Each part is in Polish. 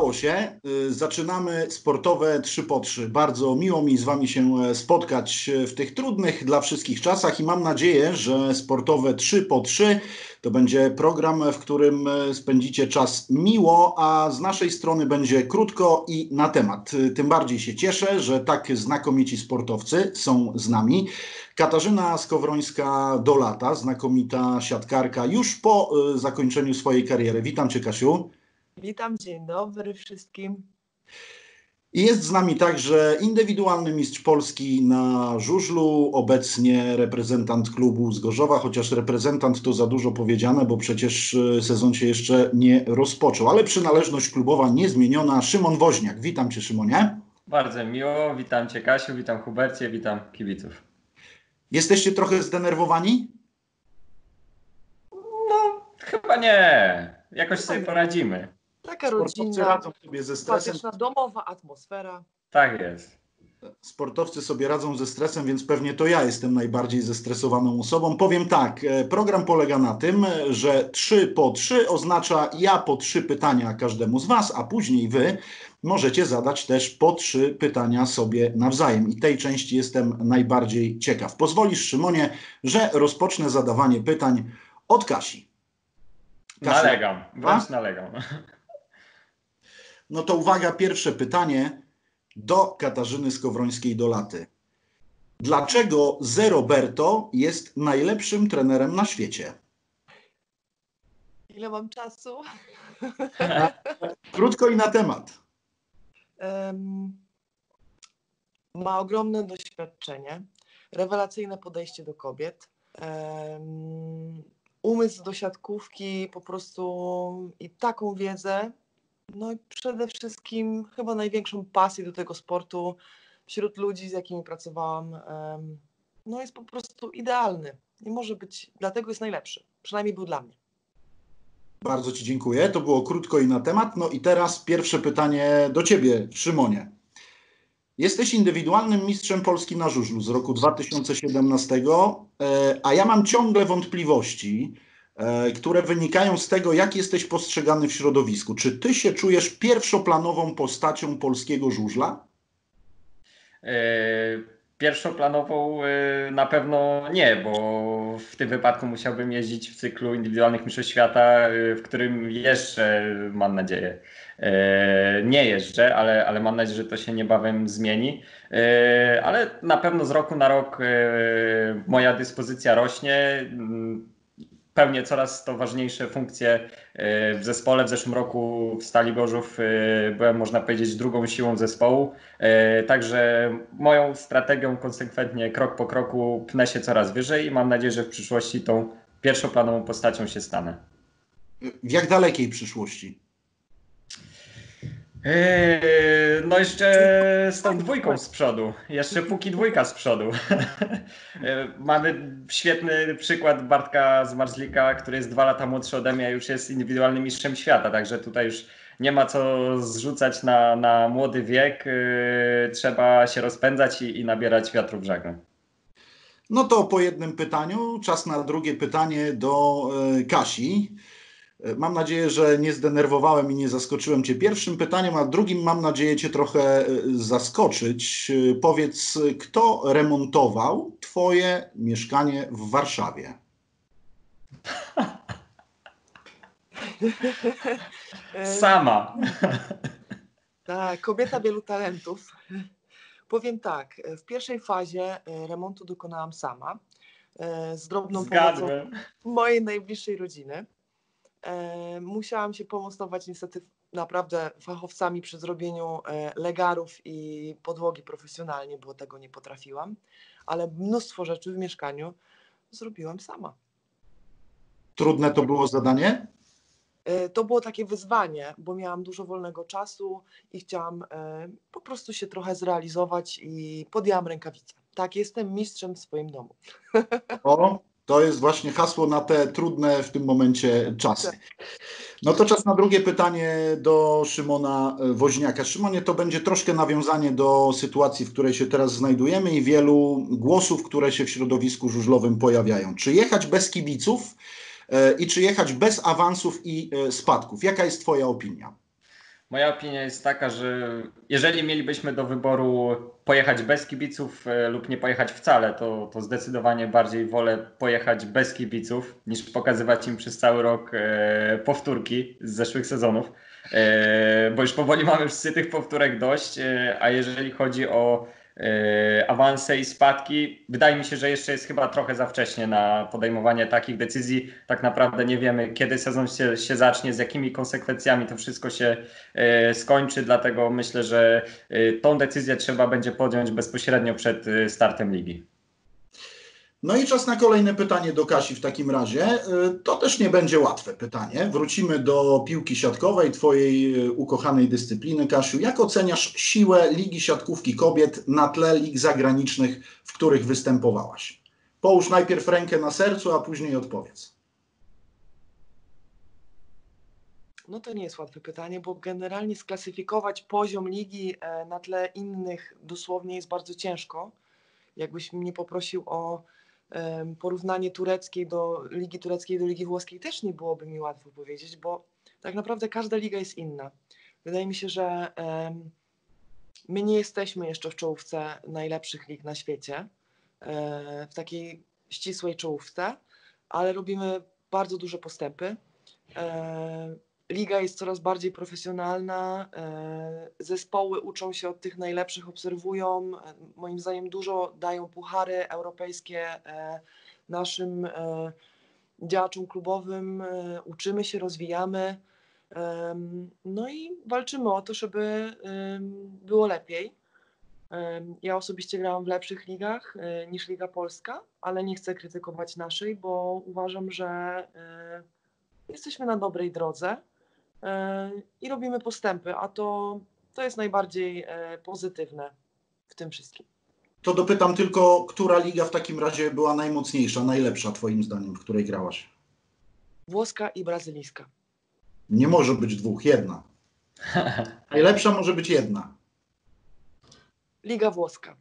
Stało się. Y, zaczynamy sportowe 3 po 3. Bardzo miło mi z Wami się e, spotkać w tych trudnych dla wszystkich czasach i mam nadzieję, że sportowe 3 po 3 to będzie program, w którym e, spędzicie czas miło, a z naszej strony będzie krótko i na temat. Tym bardziej się cieszę, że tak znakomici sportowcy są z nami. Katarzyna Skowrońska-Dolata, znakomita siatkarka, już po zakończeniu swojej kariery. Witam Cię, Kasiu. Witam, dzień dobry wszystkim. Jest z nami także indywidualny mistrz Polski na żużlu, obecnie reprezentant klubu z Gorzowa, chociaż reprezentant to za dużo powiedziane, bo przecież e, sezon się jeszcze nie rozpoczął, ale przynależność klubowa niezmieniona. Szymon Woźniak, witam Cię Szymonie. Bardzo miło, witam Cię Kasiu, witam Hubercie, witam kibiców. Jesteście trochę zdenerwowani? No, chyba nie. Jakoś sobie poradzimy. Taka rodzinna, radzą sobie ze stresem. domowa atmosfera. Tak jest. Sportowcy sobie radzą ze stresem, więc pewnie to ja jestem najbardziej zestresowaną osobą. Powiem tak, e, program polega na tym, że 3 po 3 oznacza ja po 3 pytania każdemu z Was, a później Wy możecie zadać też po 3 pytania sobie nawzajem. I tej części jestem najbardziej ciekaw. Pozwolisz, Szymonie, że rozpocznę zadawanie pytań od Kasi. Kasia. Nalegam, wręcz nalegam. No to uwaga, pierwsze pytanie do Katarzyny Skowrońskiej-Dolaty. Dlaczego Ze Roberto jest najlepszym trenerem na świecie? Ile mam czasu? Krótko i na temat. Um, ma ogromne doświadczenie, rewelacyjne podejście do kobiet, um, umysł do siatkówki, po prostu i taką wiedzę, no i przede wszystkim chyba największą pasję do tego sportu wśród ludzi, z jakimi pracowałam, no jest po prostu idealny. Nie może być, dlatego jest najlepszy. Przynajmniej był dla mnie. Bardzo Ci dziękuję. To było krótko i na temat. No i teraz pierwsze pytanie do Ciebie, Szymonie. Jesteś indywidualnym mistrzem Polski na żużlu z roku 2017, e, a ja mam ciągle wątpliwości, które wynikają z tego, jak jesteś postrzegany w środowisku. Czy ty się czujesz pierwszoplanową postacią polskiego żużla? E, pierwszoplanową e, na pewno nie, bo w tym wypadku musiałbym jeździć w cyklu indywidualnych mistrzostw świata, w którym jeszcze mam nadzieję. Nie jeżdżę, ale, ale mam nadzieję, że to się niebawem zmieni. Ale na pewno z roku na rok moja dyspozycja rośnie pełnię coraz to ważniejsze funkcje e, w zespole. W zeszłym roku w Stali Gorzów e, byłem, można powiedzieć, drugą siłą zespołu. E, także moją strategią konsekwentnie, krok po kroku pnę się coraz wyżej i mam nadzieję, że w przyszłości tą pierwszoplanową postacią się stanę. W jak dalekiej przyszłości? Eee, no jeszcze z tą dwójką z przodu. Jeszcze póki dwójka z przodu. Eee, mamy świetny przykład Bartka z Marzlika, który jest dwa lata młodszy ode mnie, już jest indywidualnym mistrzem świata, także tutaj już nie ma co zrzucać na, na młody wiek. Eee, trzeba się rozpędzać i, i nabierać wiatru w żagle. No to po jednym pytaniu, czas na drugie pytanie do Kasi. Mam nadzieję, że nie zdenerwowałem i nie zaskoczyłem Cię pierwszym pytaniem, a drugim mam nadzieję Cię trochę e, zaskoczyć. E, powiedz, kto remontował Twoje mieszkanie w Warszawie? Sama. Tak, kobieta wielu talentów. Powiem tak, w pierwszej fazie e, remontu dokonałam sama z drobną Zgadłem. pomocą mojej najbliższej rodziny. E, musiałam się pomostować niestety naprawdę fachowcami przy zrobieniu e, legarów i podłogi profesjonalnie, bo tego nie potrafiłam, ale mnóstwo rzeczy w mieszkaniu zrobiłam sama. Trudne to było zadanie? E, to było takie wyzwanie, bo miałam dużo wolnego czasu i chciałam po prostu się trochę zrealizować i podjęłam rękawicę. Tak, jestem mistrzem w swoim domu. O, to jest właśnie hasło na te trudne w tym momencie czasy. No to czas na drugie pytanie do Szymona Woźniaka. Szymonie, to będzie troszkę nawiązanie do sytuacji, w której się teraz znajdujemy i wielu głosów, które się w środowisku żużlowym pojawiają. Czy jechać bez kibiców e, i czy jechać bez awansów i e, spadków? Jaka jest Twoja opinia? Moja opinia jest taka, że jeżeli mielibyśmy do wyboru pojechać bez kibiców e, lub nie pojechać wcale, to, to zdecydowanie bardziej wolę pojechać bez kibiców niż pokazywać im przez cały rok e, powtórki z zeszłych sezonów, e, bo już powoli mamy wszyscy tych powtórek dość, a jeżeli chodzi o awanse i spadki. Wydaje mi się, że jeszcze jest chyba trochę za wcześnie na podejmowanie takich decyzji. Tak naprawdę nie wiemy, kiedy sezon się, się zacznie, z jakimi konsekwencjami to wszystko się e, skończy, dlatego myślę, że e, tą decyzję trzeba będzie podjąć bezpośrednio przed startem ligi. No i czas na kolejne pytanie do Kasi w takim razie. Y, to też nie będzie łatwe pytanie. Wrócimy do piłki siatkowej, Twojej y, ukochanej dyscypliny, Kasiu. Jak oceniasz siłę Ligi Siatkówki Kobiet na tle lig zagranicznych, w których występowałaś? Połóż najpierw rękę na sercu, a później odpowiedz. No to nie jest łatwe pytanie, bo generalnie sklasyfikować poziom ligi e, na tle innych dosłownie jest bardzo ciężko. Jakbyś mnie poprosił o porównanie tureckiej do ligi tureckiej do ligi włoskiej też nie byłoby mi łatwo powiedzieć, bo tak naprawdę każda liga jest inna. Wydaje mi się, że my nie jesteśmy jeszcze w czołówce najlepszych lig na świecie, e, w takiej ścisłej czołówce, ale robimy bardzo duże postępy. Liga jest coraz bardziej profesjonalna, e, zespoły uczą się od tych najlepszych, obserwują. E, moim zdaniem dużo dają puchary europejskie e, naszym działaczom klubowym. Uczymy się, rozwijamy. No i walczymy o to, żeby było lepiej. Ja osobiście grałam w lepszych ligach niż Liga Polska, ale nie chcę krytykować naszej, bo uważam, że jesteśmy na dobrej drodze i robimy postępy, a to, to jest najbardziej e, pozytywne w tym wszystkim. To dopytam tylko, która liga w takim razie była najmocniejsza, najlepsza Twoim zdaniem, w której grałaś? Włoska i brazylijska. Nie może być dwóch, jedna. Najlepsza może być jedna. Liga włoska.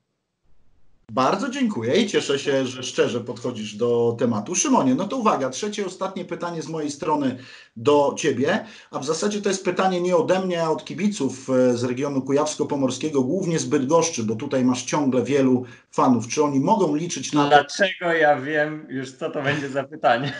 Bardzo dziękuję i cieszę się, że szczerze podchodzisz do tematu. Szymonie, no to uwaga, trzecie, ostatnie pytanie z mojej strony do Ciebie, a w zasadzie to jest pytanie nie ode mnie, a od kibiców e, z regionu kujawsko-pomorskiego, głównie z Bydgoszczy, bo tutaj masz ciągle wielu fanów. Czy oni mogą liczyć na... Dlaczego ja wiem już, co to będzie za pytanie?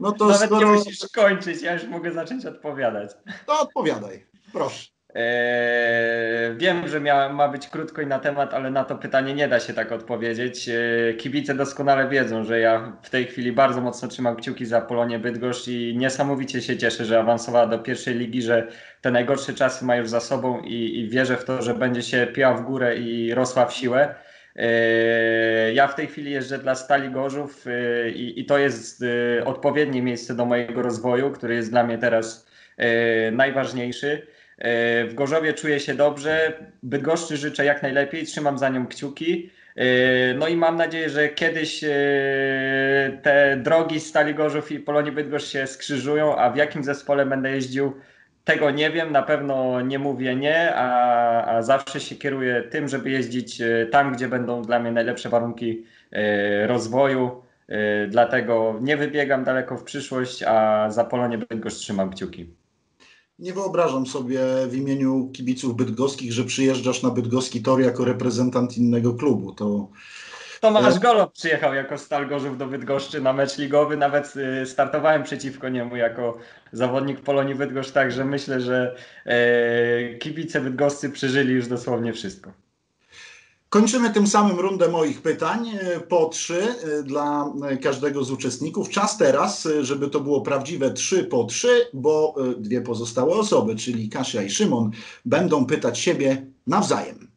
No to Nawet skoro... nie musisz kończyć, ja już mogę zacząć odpowiadać. To odpowiadaj, proszę. Eee, wiem, że ma być krótko i na temat, ale na to pytanie nie da się tak odpowiedzieć. Eee, kibice doskonale wiedzą, że ja w tej chwili bardzo mocno trzymam kciuki za Polonię Bydgoszcz i niesamowicie się cieszę, że awansowała do pierwszej ligi, że te najgorsze czasy ma już za sobą i, i wierzę w to, że będzie się piła w górę i rosła w siłę. Eee, ja w tej chwili jeżdżę dla Stali Gorzów i, i to jest odpowiednie miejsce do mojego rozwoju, który jest dla mnie teraz najważniejszy. E, w Gorzowie czuję się dobrze, Bydgoszczy życzę jak najlepiej, trzymam za nią kciuki. E, no i mam nadzieję, że kiedyś e, te drogi Stali Gorzów i Polonii Bydgoszcz się skrzyżują, a w jakim zespole będę jeździł, tego nie wiem, na pewno nie mówię nie, a, a zawsze się kieruję tym, żeby jeździć tam, gdzie będą dla mnie najlepsze warunki rozwoju. Dlatego nie wybiegam daleko w przyszłość, a za Polonię Bydgoszcz trzymam kciuki. Nie wyobrażam sobie w imieniu kibiców bydgoskich, że przyjeżdżasz na bydgoski tor jako reprezentant innego klubu. To Tomasz Golob przyjechał jako Stal Gorzów do Bydgoszczy na mecz ligowy. Nawet y, startowałem przeciwko niemu jako zawodnik Polonii Bydgoszcz, także myślę, że e, kibice bydgoscy przeżyli już dosłownie wszystko. Kończymy tym samym rundę moich pytań e, po trzy e, dla e, każdego z uczestników. Czas teraz, żeby to było prawdziwe trzy po trzy, bo dwie pozostałe osoby, czyli Kasia i Szymon, będą pytać siebie nawzajem.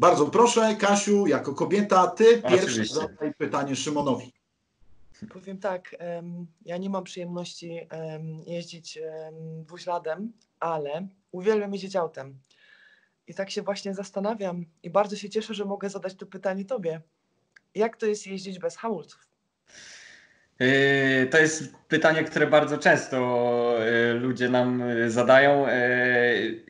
Bardzo proszę, Kasiu, jako kobieta, ty pierwszy zadaj pytanie Szymonowi. Powiem tak, ja nie mam przyjemności jeździć dwuśladem, ale uwielbiam jeździć autem. I tak się właśnie zastanawiam i bardzo się cieszę, że mogę zadać to pytanie Tobie. Jak to jest jeździć bez hamulców? Yy, to jest pytanie, które bardzo często yy, ludzie nam yy, zadają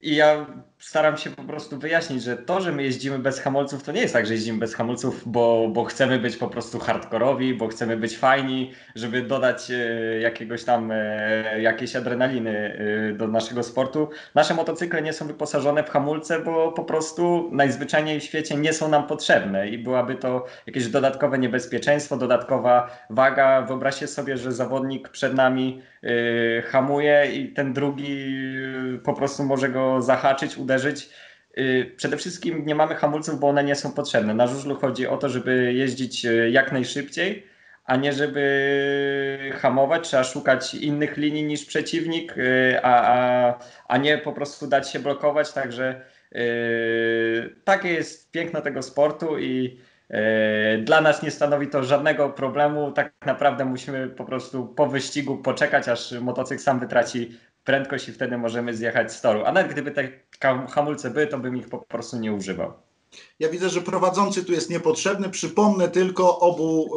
i ja staram się po prostu wyjaśnić, że to, że my jeździmy bez hamulców, to nie jest tak, że jeździmy bez hamulców, bo, bo chcemy być po prostu hardkorowi, bo chcemy być fajni, żeby dodać e, jakiegoś tam, e, jakiejś adrenaliny e, do naszego sportu. Nasze motocykle nie są wyposażone w hamulce, bo po prostu najzwyczajniej w świecie nie są nam potrzebne i byłaby to jakieś dodatkowe niebezpieczeństwo, dodatkowa waga. Wyobraźcie sobie, że zawodnik przed nami hamuje i ten drugi po prostu może go zahaczyć, uderzyć. Y, przede wszystkim nie mamy hamulców, bo one nie są potrzebne. Na żużlu chodzi o to, żeby jeździć y, jak najszybciej, a nie żeby hamować. Trzeba szukać innych linii niż przeciwnik, y, a, a, a nie po prostu dać się blokować. Także takie jest piękno tego sportu i dla nas nie stanowi to żadnego problemu. Tak naprawdę musimy po prostu po wyścigu poczekać, aż motocykl sam wytraci prędkość i wtedy możemy zjechać z toru. A nawet gdyby te hamulce były, to bym ich po prostu nie używał. Ja widzę, że prowadzący tu jest niepotrzebny. Przypomnę tylko obu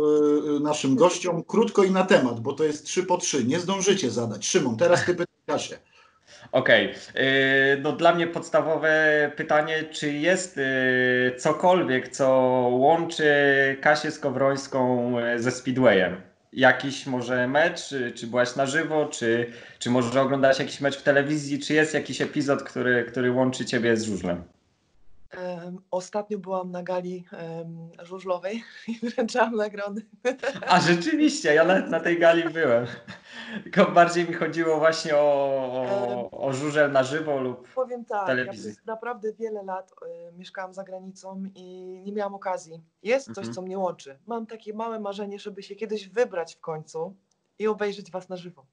y, naszym gościom krótko i na temat, bo to jest trzy po trzy. Nie zdążycie zadać. Szymon, teraz ty pytasz Kasię. Okej. Okay. No dla mnie podstawowe pytanie, czy jest y, cokolwiek, co łączy Kasię Skowrońską y, ze Speedwayem? jakiś może mecz, czy byłaś na żywo, czy, czy może oglądałaś jakiś mecz w telewizji, czy jest jakiś epizod, który, który łączy ciebie z żużlem? Ostatnio byłam na gali żużlowej i wręczałam nagrody. A rzeczywiście, ja nawet na tej gali byłem. Tylko bardziej mi chodziło właśnie o, o, o żużel na żywo lub Powiem tak, telewizji. ja naprawdę wiele lat y, mieszkałam za granicą i nie miałam okazji. Jest coś, mhm. co mnie łączy. Mam takie małe marzenie, żeby się kiedyś wybrać w końcu i obejrzeć Was na żywo.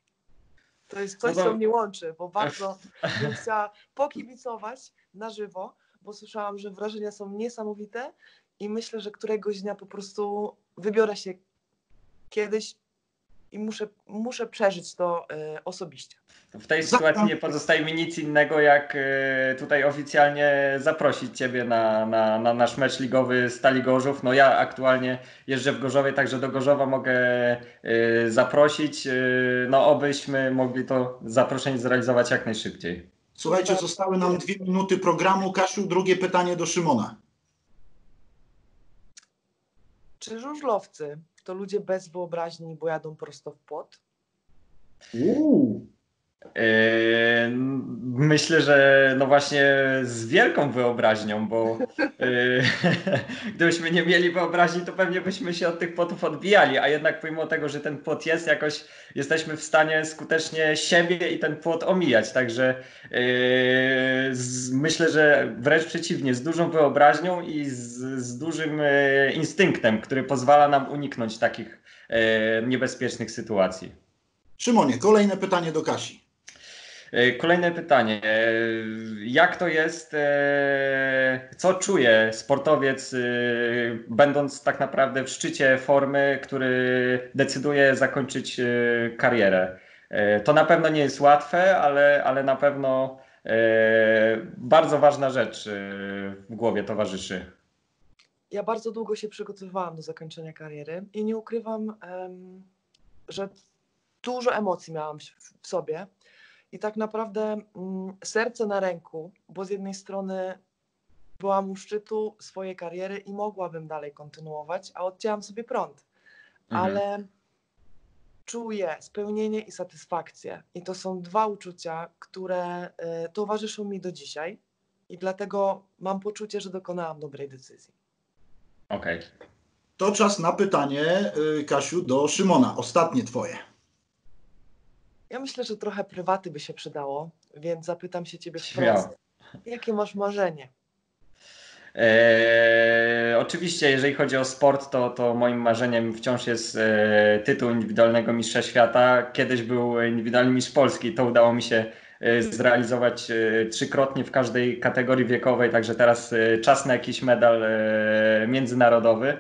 To jest coś, no to... co mnie łączy, bo bardzo bym chciała pokibicować na żywo, bo słyszałam, że wrażenia są niesamowite i myślę, że któregoś dnia po prostu wybiorę się kiedyś i muszę, muszę przeżyć to y, osobiście. W tej sytuacji nie pozostaje mi nic innego, jak y, tutaj oficjalnie zaprosić Ciebie na, na, na nasz mecz ligowy Stali Gorzów. No ja aktualnie jeżdżę w Gorzowie, także do Gorzowa mogę y, zaprosić. No obyśmy mogli to zaproszenie zrealizować jak najszybciej. Słuchajcie, zostały nam dwie minuty programu. Kasiu, drugie pytanie do Szymona. Czy żużlowcy to ludzie bez wyobraźni, bo jadą prosto w płot? Uuu. Yy, myślę, że no właśnie z wielką wyobraźnią, bo yy, gdybyśmy nie mieli wyobraźni, to pewnie byśmy się od tych płotów odbijali, a jednak pomimo tego, że ten płot jest, jakoś jesteśmy w stanie skutecznie siebie i ten płot omijać. Także z, myślę, że wręcz przeciwnie, z dużą wyobraźnią i z, z dużym instynktem, który pozwala nam uniknąć takich niebezpiecznych sytuacji. Szymonie, kolejne pytanie do Kasi. E, kolejne pytanie. E, jak to jest, e, co czuje sportowiec, będąc tak naprawdę w szczycie formy, który decyduje zakończyć karierę? To na pewno nie jest łatwe, ale, ale na pewno bardzo ważna rzecz w głowie towarzyszy. Ja bardzo długo się przygotowywałam do zakończenia kariery i nie ukrywam, że dużo emocji miałam w sobie i tak naprawdę mm, serce na ręku, bo z jednej strony byłam u szczytu swojej kariery i mogłabym dalej kontynuować, a odcięłam sobie prąd. Mhm. Ale czuję spełnienie i satysfakcję. I to są dwa uczucia, które y, towarzyszą mi do dzisiaj. I dlatego mam poczucie, że dokonałam dobrej decyzji. Okej. Okay. To czas na pytanie, y, Kasiu, do Szymona. Ostatnie twoje. Ja myślę, że trochę prywaty by się przydało, więc zapytam się ciebie wprost. Jakie masz marzenie? E, oczywiście, jeżeli chodzi o sport, to, to moim marzeniem wciąż jest e, tytuł indywidualnego mistrza świata. Kiedyś był indywidualny mistrz Polski, to udało mi się e, zrealizować e, trzykrotnie w każdej kategorii wiekowej, także teraz e, czas na jakiś medal e, międzynarodowy.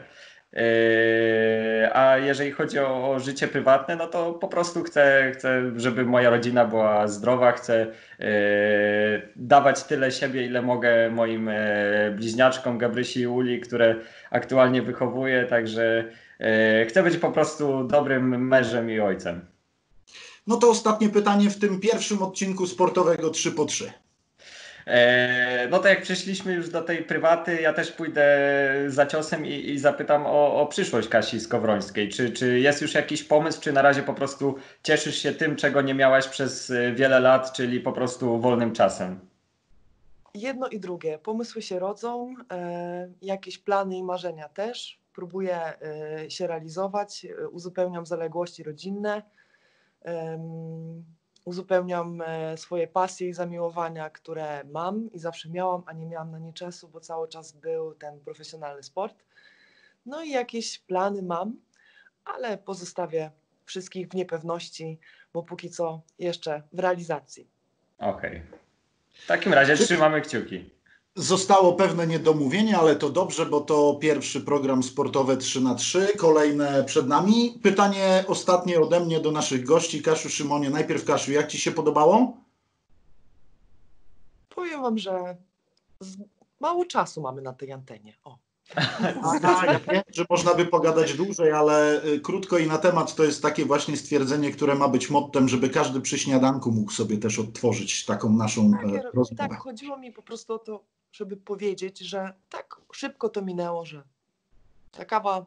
Yy, a jeżeli chodzi o, życie prywatne, no to po prostu chcę, chcę, żeby moja rodzina była zdrowa, chcę yy, dawać tyle siebie, ile mogę moim yy, bliźniaczkom Gabrysi i Uli, które aktualnie wychowuję, także chcę być po prostu dobrym mężem i ojcem. No to ostatnie pytanie w tym pierwszym odcinku sportowego 3 po 3. E, no to jak przeszliśmy już do tej prywaty, ja też pójdę za ciosem i, i zapytam o, o, przyszłość Kasi Skowrońskiej. Czy, czy jest już jakiś pomysł, czy na razie po prostu cieszysz się tym, czego nie miałaś przez e, wiele lat, czyli po prostu wolnym czasem? Jedno i drugie. Pomysły się rodzą, e, jakieś plany i marzenia też. Próbuję się realizować, uzupełniam zaległości rodzinne, uzupełniam swoje pasje i zamiłowania, które mam i zawsze miałam, a nie miałam na nie czasu, bo cały czas był ten profesjonalny sport. No i jakieś plany mam, ale pozostawię wszystkich w niepewności, bo póki co jeszcze w realizacji. Okej. Okay. W takim razie trzymamy kciuki. Zostało pewne niedomówienie, ale to dobrze, bo to pierwszy program sportowy 3 na 3 kolejne przed nami. Pytanie ostatnie ode mnie do naszych gości. Kasiu, Szymonie, najpierw Kasiu, jak Ci się podobało? Powiem Wam, że mało czasu mamy na tej antenie. O. Aha, ja wiem, że można by pogadać dłużej, ale y, krótko i na temat to jest takie właśnie stwierdzenie, które ma być mottem, żeby każdy przy śniadanku mógł sobie też odtworzyć taką naszą tak, e, rozmowę. Tak, chodziło mi po prostu o to, żeby powiedzieć, że tak szybko to minęło, że ta kawa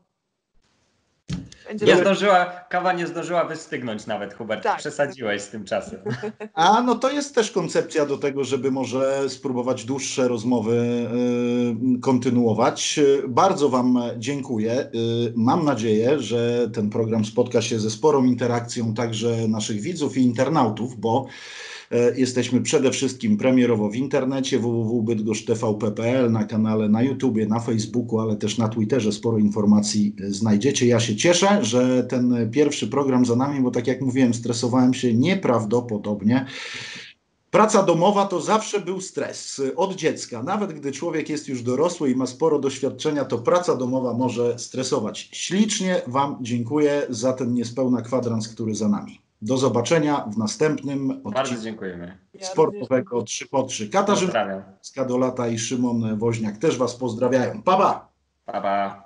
będzie nie zdążyła, kawa nie zdążyła wystygnąć nawet, Hubert. Tak. Przesadziłeś z tym czasem. A no to jest też koncepcja do tego, żeby może spróbować dłuższe rozmowy y, kontynuować. Bardzo Wam dziękuję. Y, mam nadzieję, że ten program spotka się ze sporą interakcją także naszych widzów i internautów, bo jesteśmy przede wszystkim premierowo w internecie www.bydgoszcz.tvp.pl, na kanale na YouTubie, na Facebooku, ale też na Twitterze sporo informacji e, znajdziecie. Ja się cieszę, że ten pierwszy program za nami, bo tak jak mówiłem, stresowałem się nieprawdopodobnie. Praca domowa to zawsze był stres od dziecka. Nawet gdy człowiek jest już dorosły i ma sporo doświadczenia, to praca domowa może stresować. Ślicznie Wam dziękuję za ten niespełna kwadrans, który za nami. Do zobaczenia w następnym odcinku Bardzo dziękujemy. sportowego 3 po 3. Katarzyna Skadolata i Szymon Woźniak też Was pozdrawiają. Pa, pa! Pa, pa.